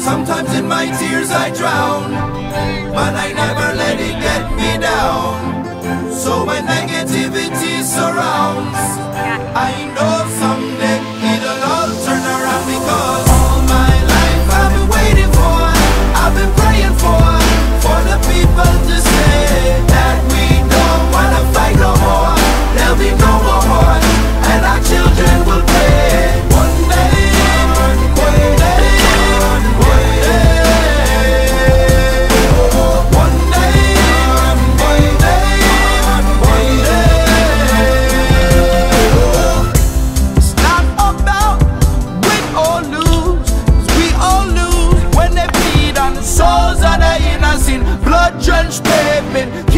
Sometimes in my tears I drown, but I never let it get me down. So when negativity surrounds, I know been